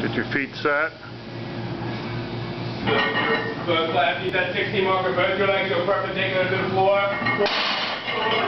Get your feet set. Good, clap, You that 16 marker, both your legs go perpendicular to the floor.